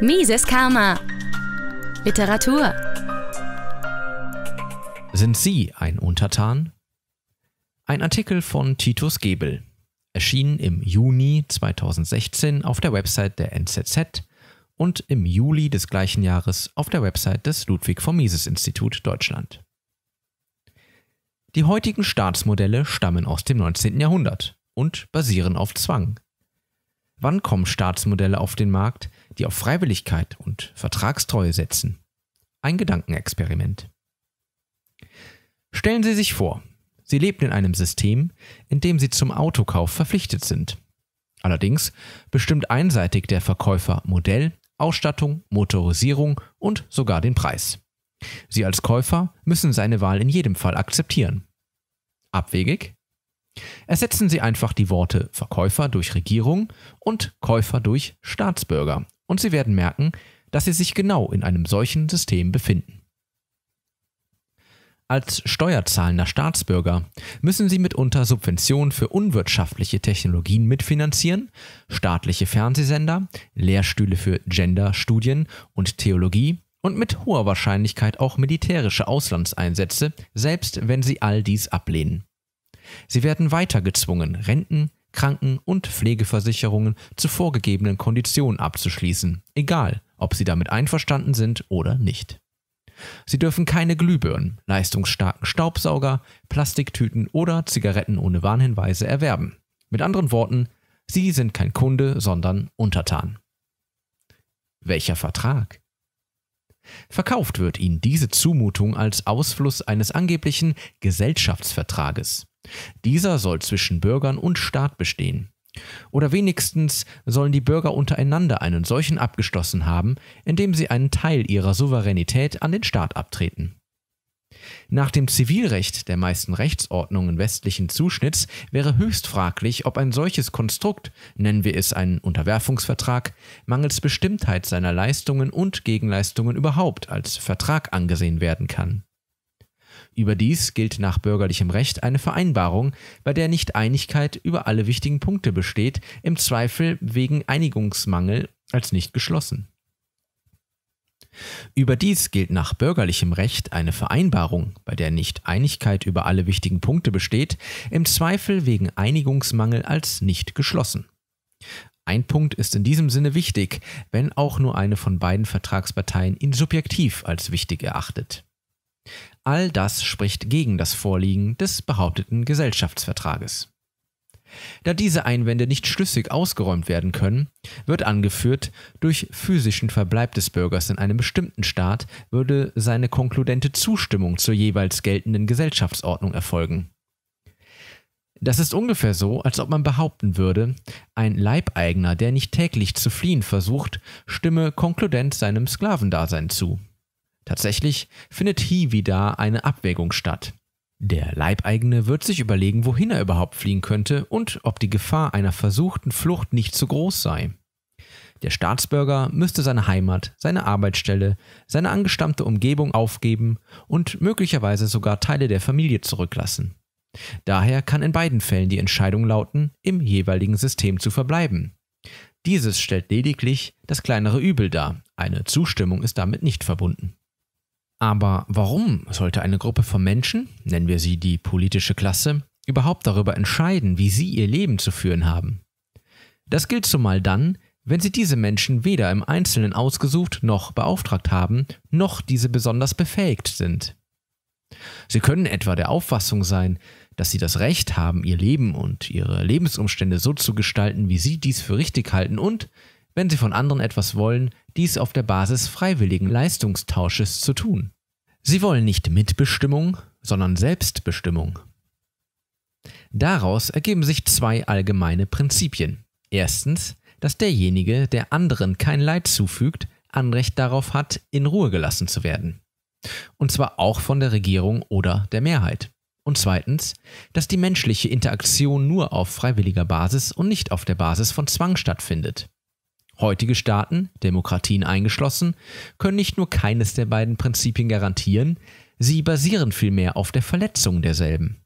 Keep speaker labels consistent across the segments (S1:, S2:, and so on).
S1: Mises Karma. Literatur.
S2: Sind Sie ein Untertan? Ein Artikel von Titus Gebel, erschienen im Juni 2016 auf der Website der NZZ und im Juli des gleichen Jahres auf der Website des Ludwig von Mises Institut Deutschland. Die heutigen Staatsmodelle stammen aus dem 19. Jahrhundert und basieren auf Zwang. Wann kommen Staatsmodelle auf den Markt, die auf Freiwilligkeit und Vertragstreue setzen? Ein Gedankenexperiment. Stellen Sie sich vor, Sie leben in einem System, in dem Sie zum Autokauf verpflichtet sind. Allerdings bestimmt einseitig der Verkäufer Modell, Ausstattung, Motorisierung und sogar den Preis. Sie als Käufer müssen seine Wahl in jedem Fall akzeptieren. Abwegig? Ersetzen Sie einfach die Worte Verkäufer durch Regierung und Käufer durch Staatsbürger und Sie werden merken, dass Sie sich genau in einem solchen System befinden. Als steuerzahlender Staatsbürger müssen Sie mitunter Subventionen für unwirtschaftliche Technologien mitfinanzieren, staatliche Fernsehsender, Lehrstühle für Genderstudien und Theologie und mit hoher Wahrscheinlichkeit auch militärische Auslandseinsätze, selbst wenn Sie all dies ablehnen. Sie werden weiter gezwungen, Renten, Kranken- und Pflegeversicherungen zu vorgegebenen Konditionen abzuschließen, egal ob Sie damit einverstanden sind oder nicht. Sie dürfen keine Glühbirnen, leistungsstarken Staubsauger, Plastiktüten oder Zigaretten ohne Warnhinweise erwerben. Mit anderen Worten, Sie sind kein Kunde, sondern Untertan. Welcher Vertrag? Verkauft wird Ihnen diese Zumutung als Ausfluss eines angeblichen Gesellschaftsvertrages. Dieser soll zwischen Bürgern und Staat bestehen. Oder wenigstens sollen die Bürger untereinander einen solchen abgeschlossen haben, indem sie einen Teil ihrer Souveränität an den Staat abtreten. Nach dem Zivilrecht der meisten Rechtsordnungen westlichen Zuschnitts wäre höchst fraglich, ob ein solches Konstrukt, nennen wir es einen Unterwerfungsvertrag, mangels Bestimmtheit seiner Leistungen und Gegenleistungen überhaupt als Vertrag angesehen werden kann. Überdies gilt nach bürgerlichem Recht eine Vereinbarung, bei der nicht Einigkeit über alle wichtigen Punkte besteht, im Zweifel wegen Einigungsmangel als nicht geschlossen. Überdies gilt nach bürgerlichem Recht eine Vereinbarung, bei der nicht Einigkeit über alle wichtigen Punkte besteht, im Zweifel wegen Einigungsmangel als nicht geschlossen. Ein Punkt ist in diesem Sinne wichtig, wenn auch nur eine von beiden Vertragsparteien ihn subjektiv als wichtig erachtet. All das spricht gegen das Vorliegen des behaupteten Gesellschaftsvertrages. Da diese Einwände nicht schlüssig ausgeräumt werden können, wird angeführt, durch physischen Verbleib des Bürgers in einem bestimmten Staat würde seine konkludente Zustimmung zur jeweils geltenden Gesellschaftsordnung erfolgen. Das ist ungefähr so, als ob man behaupten würde, ein Leibeigner, der nicht täglich zu fliehen versucht, stimme konkludent seinem Sklavendasein zu. Tatsächlich findet hier wieder eine Abwägung statt. Der Leibeigene wird sich überlegen, wohin er überhaupt fliehen könnte und ob die Gefahr einer versuchten Flucht nicht zu groß sei. Der Staatsbürger müsste seine Heimat, seine Arbeitsstelle, seine angestammte Umgebung aufgeben und möglicherweise sogar Teile der Familie zurücklassen. Daher kann in beiden Fällen die Entscheidung lauten, im jeweiligen System zu verbleiben. Dieses stellt lediglich das kleinere Übel dar, eine Zustimmung ist damit nicht verbunden. Aber warum sollte eine Gruppe von Menschen, nennen wir sie die politische Klasse, überhaupt darüber entscheiden, wie sie ihr Leben zu führen haben? Das gilt zumal dann, wenn sie diese Menschen weder im Einzelnen ausgesucht noch beauftragt haben, noch diese besonders befähigt sind. Sie können etwa der Auffassung sein, dass sie das Recht haben, ihr Leben und ihre Lebensumstände so zu gestalten, wie sie dies für richtig halten und, wenn sie von anderen etwas wollen, dies auf der Basis freiwilligen Leistungstausches zu tun. Sie wollen nicht Mitbestimmung, sondern Selbstbestimmung. Daraus ergeben sich zwei allgemeine Prinzipien. Erstens, dass derjenige, der anderen kein Leid zufügt, Anrecht darauf hat, in Ruhe gelassen zu werden. Und zwar auch von der Regierung oder der Mehrheit. Und zweitens, dass die menschliche Interaktion nur auf freiwilliger Basis und nicht auf der Basis von Zwang stattfindet. Heutige Staaten, Demokratien eingeschlossen, können nicht nur keines der beiden Prinzipien garantieren, sie basieren vielmehr auf der Verletzung derselben.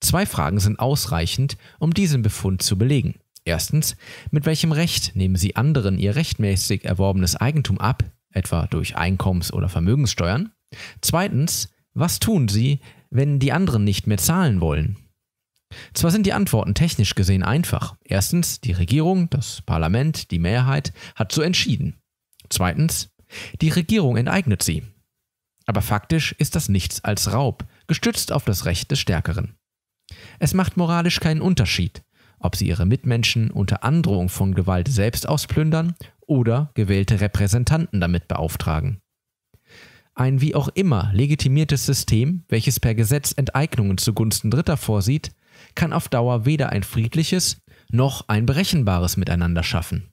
S2: Zwei Fragen sind ausreichend, um diesen Befund zu belegen. Erstens, mit welchem Recht nehmen Sie anderen ihr rechtmäßig erworbenes Eigentum ab, etwa durch Einkommens- oder Vermögenssteuern? Zweitens, was tun Sie, wenn die anderen nicht mehr zahlen wollen? Zwar sind die Antworten technisch gesehen einfach. Erstens, die Regierung, das Parlament, die Mehrheit hat so entschieden. Zweitens, die Regierung enteignet sie. Aber faktisch ist das nichts als Raub, gestützt auf das Recht des Stärkeren. Es macht moralisch keinen Unterschied, ob sie ihre Mitmenschen unter Androhung von Gewalt selbst ausplündern oder gewählte Repräsentanten damit beauftragen. Ein wie auch immer legitimiertes System, welches per Gesetz Enteignungen zugunsten Dritter vorsieht, kann auf Dauer weder ein friedliches noch ein berechenbares Miteinander schaffen.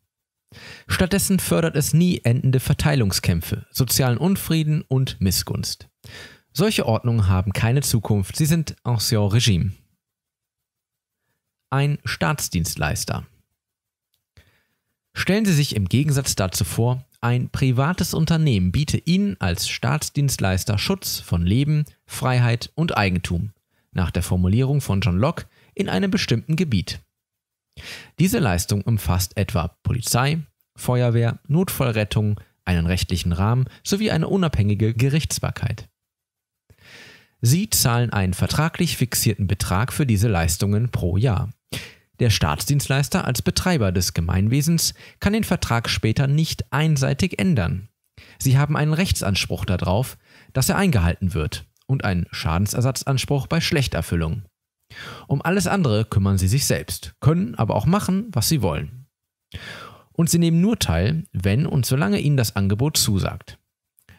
S2: Stattdessen fördert es nie endende Verteilungskämpfe, sozialen Unfrieden und Missgunst. Solche Ordnungen haben keine Zukunft, sie sind ancien Regime. Ein Staatsdienstleister. Stellen Sie sich im Gegensatz dazu vor, ein privates Unternehmen biete Ihnen als Staatsdienstleister Schutz von Leben, Freiheit und Eigentum, nach der Formulierung von John Locke, in einem bestimmten Gebiet. Diese Leistung umfasst etwa Polizei, Feuerwehr, Notfallrettung, einen rechtlichen Rahmen sowie eine unabhängige Gerichtsbarkeit. Sie zahlen einen vertraglich fixierten Betrag für diese Leistungen pro Jahr. Der Staatsdienstleister als Betreiber des Gemeinwesens kann den Vertrag später nicht einseitig ändern. Sie haben einen Rechtsanspruch darauf, dass er eingehalten wird und einen Schadensersatzanspruch bei Schlechterfüllung. Um alles andere kümmern sie sich selbst, können aber auch machen, was sie wollen. Und sie nehmen nur teil, wenn und solange ihnen das Angebot zusagt.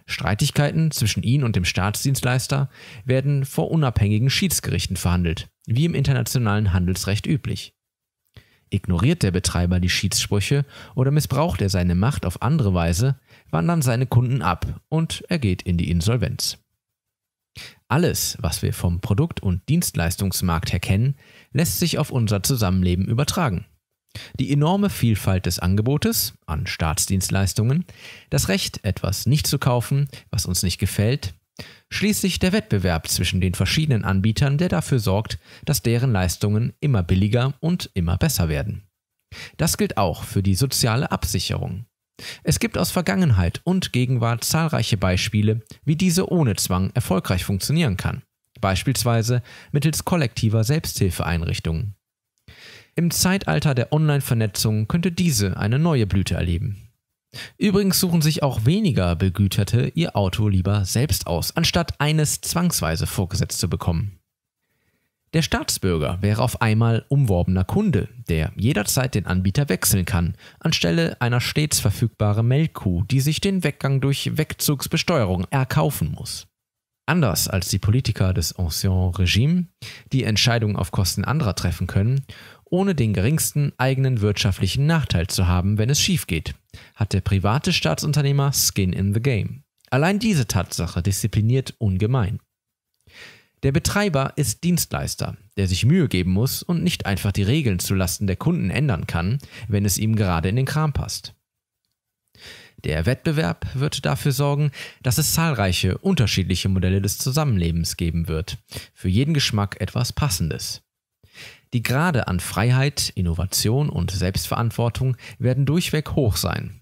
S2: Streitigkeiten zwischen ihnen und dem Staatsdienstleister werden vor unabhängigen Schiedsgerichten verhandelt, wie im internationalen Handelsrecht üblich. Ignoriert der Betreiber die Schiedssprüche oder missbraucht er seine Macht auf andere Weise, wandern seine Kunden ab und er geht in die Insolvenz. Alles, was wir vom Produkt- und Dienstleistungsmarkt her kennen, lässt sich auf unser Zusammenleben übertragen. Die enorme Vielfalt des Angebotes an Staatsdienstleistungen, das Recht, etwas nicht zu kaufen, was uns nicht gefällt, schließlich der Wettbewerb zwischen den verschiedenen Anbietern, der dafür sorgt, dass deren Leistungen immer billiger und immer besser werden. Das gilt auch für die soziale Absicherung. Es gibt aus Vergangenheit und Gegenwart zahlreiche Beispiele, wie diese ohne Zwang erfolgreich funktionieren kann, beispielsweise mittels kollektiver Selbsthilfeeinrichtungen. Im Zeitalter der Online-Vernetzung könnte diese eine neue Blüte erleben. Übrigens suchen sich auch weniger Begüterte ihr Auto lieber selbst aus, anstatt eines zwangsweise vorgesetzt zu bekommen. Der Staatsbürger wäre auf einmal umworbener Kunde, der jederzeit den Anbieter wechseln kann, anstelle einer stets verfügbaren Melkkuh, die sich den Weggang durch Wegzugsbesteuerung erkaufen muss. Anders als die Politiker des Ancien Regime, die Entscheidungen auf Kosten anderer treffen können, ohne den geringsten eigenen wirtschaftlichen Nachteil zu haben, wenn es schief geht, hat der private Staatsunternehmer Skin in the Game. Allein diese Tatsache diszipliniert ungemein. Der Betreiber ist Dienstleister, der sich Mühe geben muss und nicht einfach die Regeln zulasten der Kunden ändern kann, wenn es ihm gerade in den Kram passt. Der Wettbewerb wird dafür sorgen, dass es zahlreiche unterschiedliche Modelle des Zusammenlebens geben wird, für jeden Geschmack etwas Passendes. Die Grade an Freiheit, Innovation und Selbstverantwortung werden durchweg hoch sein.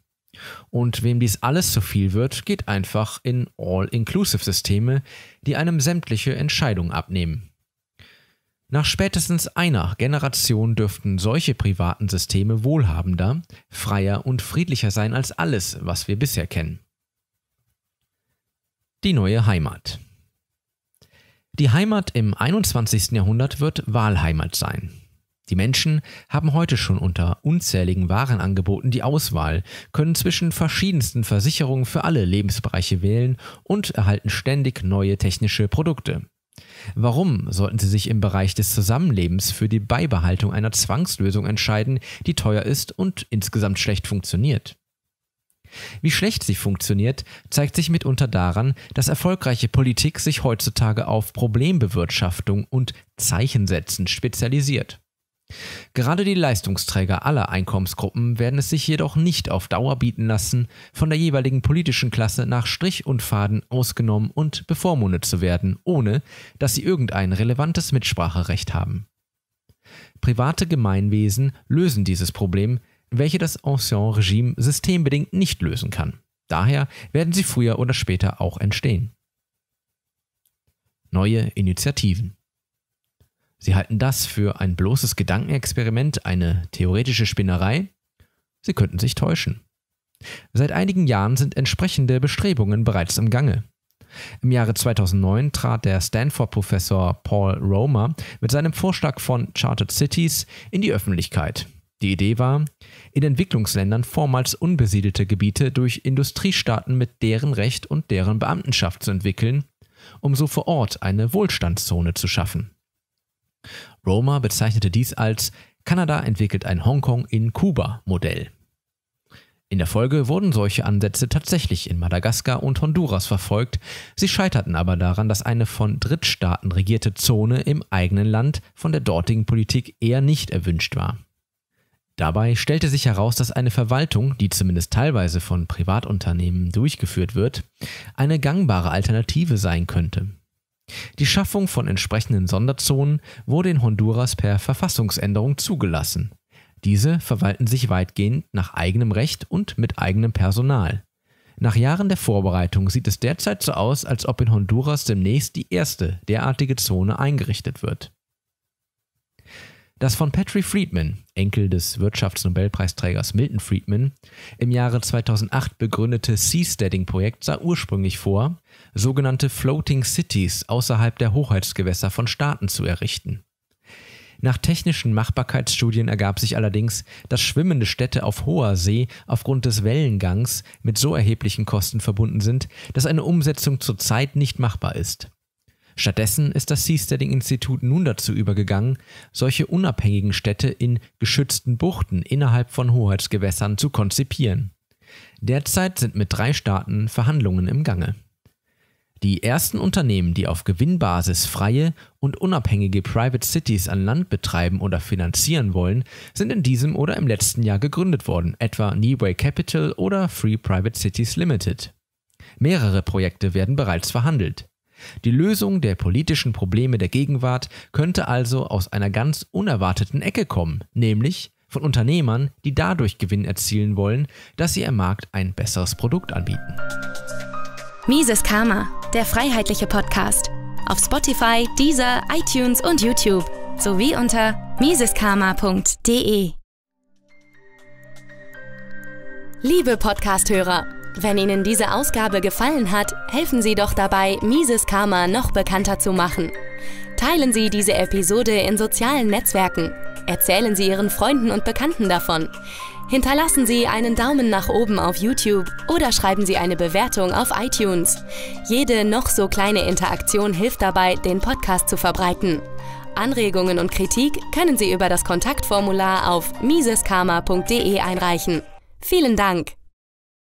S2: Und wem dies alles zu viel wird, geht einfach in All-Inclusive-Systeme, die einem sämtliche Entscheidungen abnehmen. Nach spätestens einer Generation dürften solche privaten Systeme wohlhabender, freier und friedlicher sein als alles, was wir bisher kennen. Die neue Heimat. Die Heimat im 21. Jahrhundert wird Wahlheimat sein. Die Menschen haben heute schon unter unzähligen Warenangeboten die Auswahl, können zwischen verschiedensten Versicherungen für alle Lebensbereiche wählen und erhalten ständig neue technische Produkte. Warum sollten sie sich im Bereich des Zusammenlebens für die Beibehaltung einer Zwangslösung entscheiden, die teuer ist und insgesamt schlecht funktioniert? Wie schlecht sie funktioniert, zeigt sich mitunter daran, dass erfolgreiche Politik sich heutzutage auf Problembewirtschaftung und Zeichensetzen spezialisiert. Gerade die Leistungsträger aller Einkommensgruppen werden es sich jedoch nicht auf Dauer bieten lassen, von der jeweiligen politischen Klasse nach Strich und Faden ausgenommen und bevormundet zu werden, ohne dass sie irgendein relevantes Mitspracherecht haben. Private Gemeinwesen lösen dieses Problem, welche das Ancien-Regime systembedingt nicht lösen kann. Daher werden sie früher oder später auch entstehen. Neue Initiativen. Sie halten das für ein bloßes Gedankenexperiment, eine theoretische Spinnerei? Sie könnten sich täuschen. Seit einigen Jahren sind entsprechende Bestrebungen bereits im Gange. Im Jahre 2009 trat der Stanford-Professor Paul Romer mit seinem Vorschlag von Chartered Cities in die Öffentlichkeit. Die Idee war, in Entwicklungsländern vormals unbesiedelte Gebiete durch Industriestaaten mit deren Recht und deren Beamtenschaft zu entwickeln, um so vor Ort eine Wohlstandszone zu schaffen. Romer bezeichnete dies als Kanada entwickelt ein Hongkong in Kuba Modell. In der Folge wurden solche Ansätze tatsächlich in Madagaskar und Honduras verfolgt, sie scheiterten aber daran, dass eine von Drittstaaten regierte Zone im eigenen Land von der dortigen Politik eher nicht erwünscht war. Dabei stellte sich heraus, dass eine Verwaltung, die zumindest teilweise von Privatunternehmen durchgeführt wird, eine gangbare Alternative sein könnte. Die Schaffung von entsprechenden Sonderzonen wurde in Honduras per Verfassungsänderung zugelassen. Diese verwalten sich weitgehend nach eigenem Recht und mit eigenem Personal. Nach Jahren der Vorbereitung sieht es derzeit so aus, als ob in Honduras demnächst die erste derartige Zone eingerichtet wird. Das von Patrick Friedman, Enkel des Wirtschaftsnobelpreisträgers Milton Friedman, im Jahre 2008 begründete Seasteading-Projekt sah ursprünglich vor, sogenannte Floating Cities außerhalb der Hoheitsgewässer von Staaten zu errichten. Nach technischen Machbarkeitsstudien ergab sich allerdings, dass schwimmende Städte auf hoher See aufgrund des Wellengangs mit so erheblichen Kosten verbunden sind, dass eine Umsetzung zurzeit nicht machbar ist. Stattdessen ist das Seasteading-Institut nun dazu übergegangen, solche unabhängigen Städte in geschützten Buchten innerhalb von Hoheitsgewässern zu konzipieren. Derzeit sind mit drei Staaten Verhandlungen im Gange. Die ersten Unternehmen, die auf Gewinnbasis freie und unabhängige Private Cities an Land betreiben oder finanzieren wollen, sind in diesem oder im letzten Jahr gegründet worden, etwa Neeway Capital oder Free Private Cities Limited. Mehrere Projekte werden bereits verhandelt. Die Lösung der politischen Probleme der Gegenwart könnte also aus einer ganz unerwarteten Ecke kommen, nämlich von Unternehmern, die dadurch Gewinn erzielen wollen, dass sie am Markt ein besseres Produkt anbieten.
S1: Mises Karma, der freiheitliche Podcast. Auf Spotify, Deezer, iTunes und YouTube sowie unter miseskarma.de. Liebe Podcasthörer, wenn Ihnen diese Ausgabe gefallen hat, helfen Sie doch dabei, Mises Karma noch bekannter zu machen. Teilen Sie diese Episode in sozialen Netzwerken. Erzählen Sie Ihren Freunden und Bekannten davon. Hinterlassen Sie einen Daumen nach oben auf YouTube oder schreiben Sie eine Bewertung auf iTunes. Jede noch so kleine Interaktion hilft dabei, den Podcast zu verbreiten. Anregungen und Kritik können Sie über das Kontaktformular auf miseskarma.de einreichen. Vielen Dank!